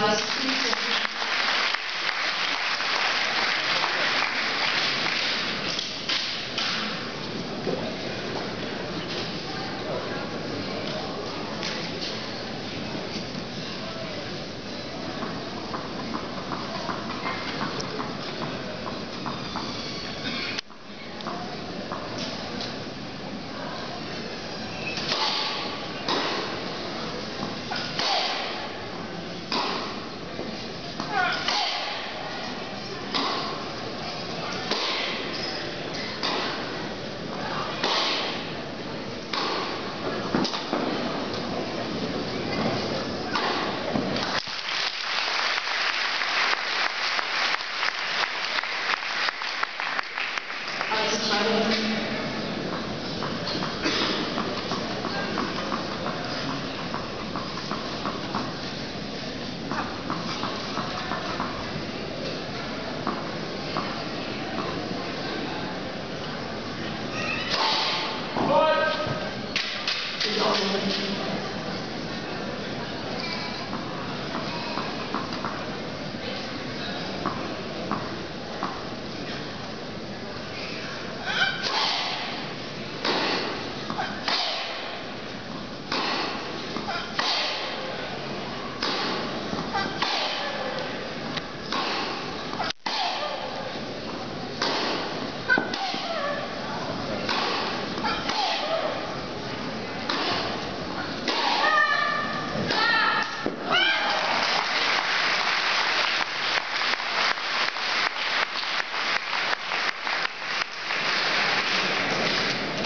war das Ziel.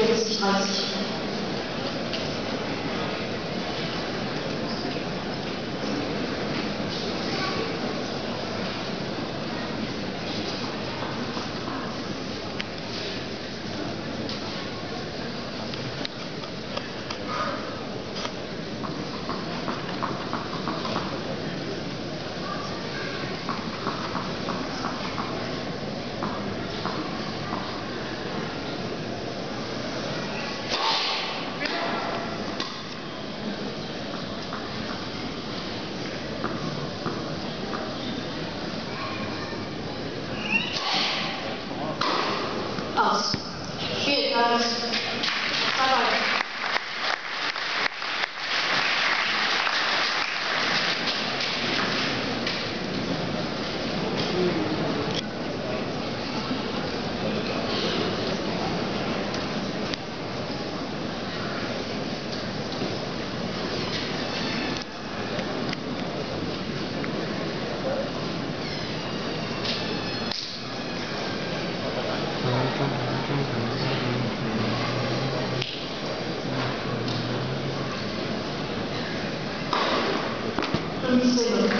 40, 30. Senhor.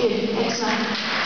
对点上